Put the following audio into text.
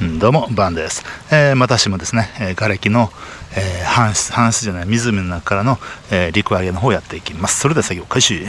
どうもバンです、えー私もですね、えー瓦礫の、えー半出搬出じゃない湖の中からの、えー陸揚げの方をやっていきます。それでは作業開始。